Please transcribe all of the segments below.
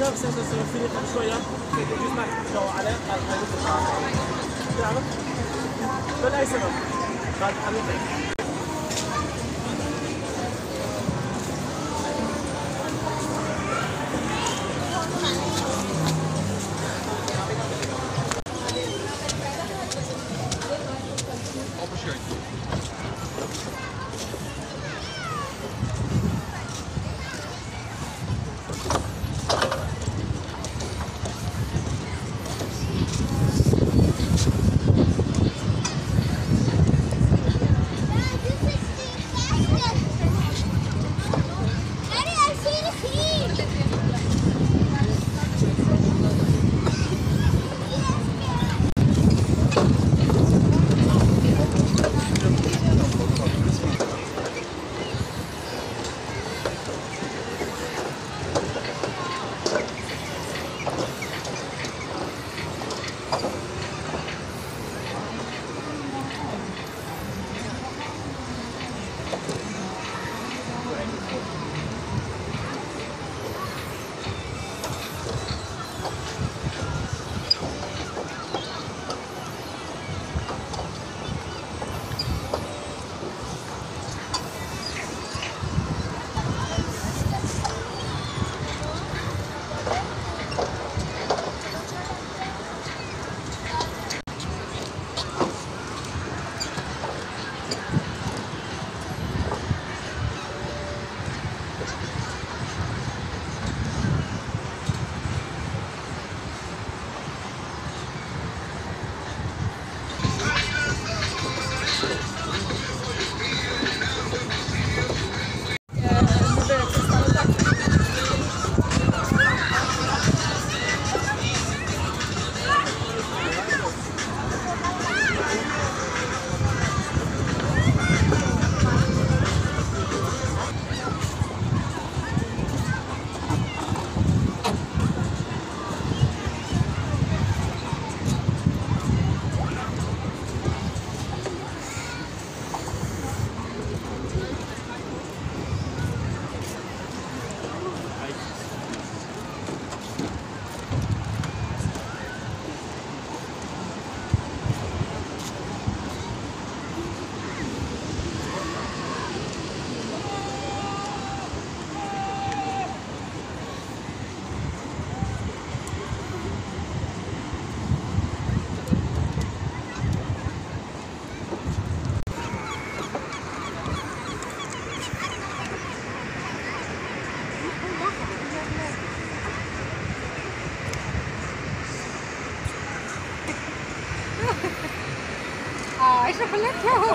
كتاب سيدنا سيدنا شوية. يجوز معك لو على الحديث تعرف بالأي سبب قد حلقك Let's.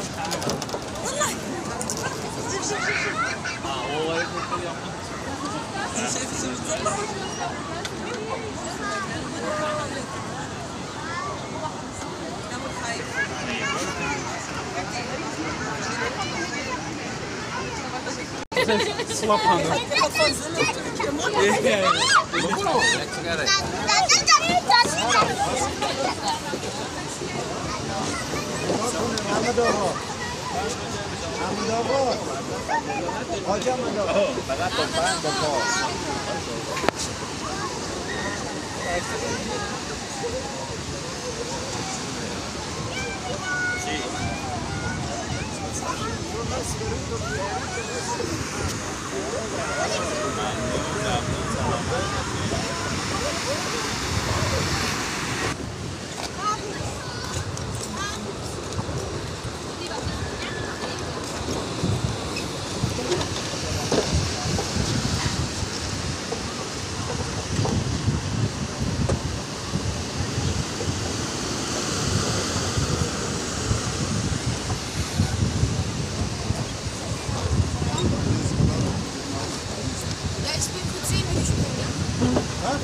والله شوف شوف شوف اه هو واقف شايف شوف طلع Slap on them. Yeah. Look at it. Amadoro. Amadoro. Ojo Amadoro. Oh, para tumpahan doko. Sí.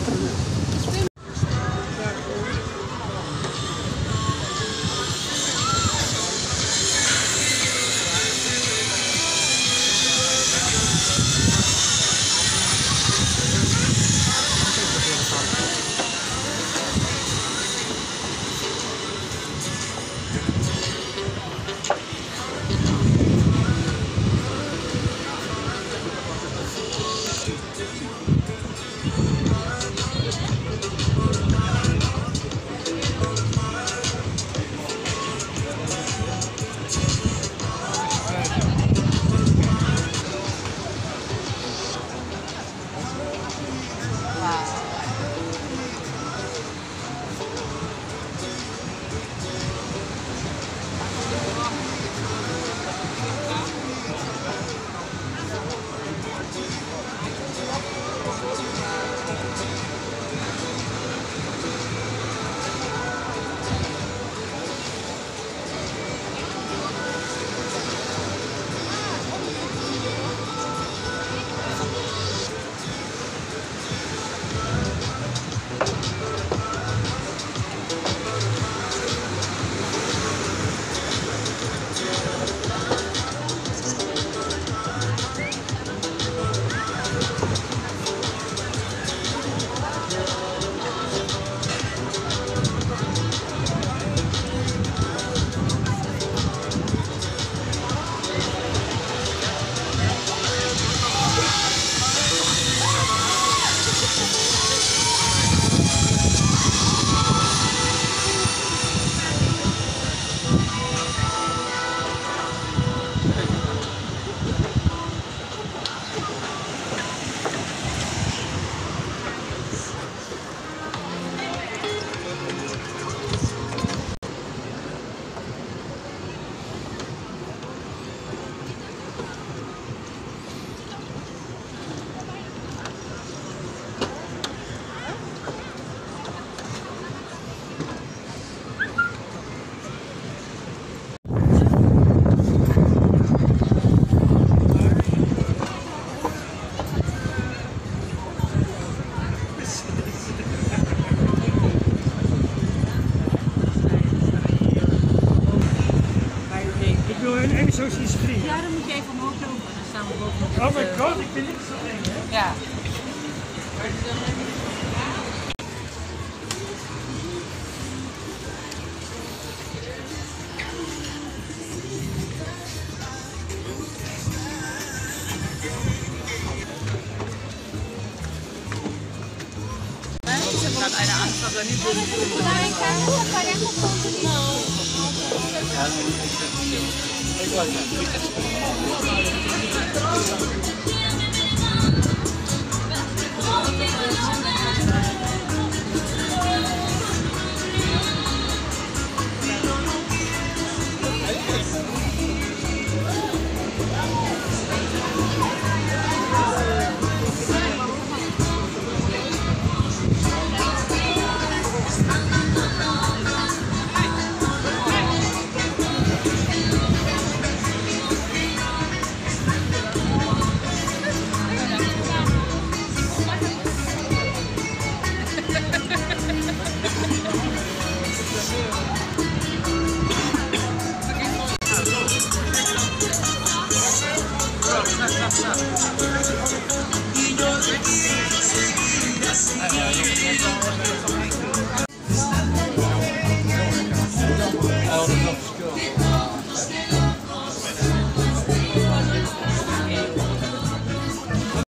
Amen. Não, Lá em casa, 40 pontos de Não. É igual,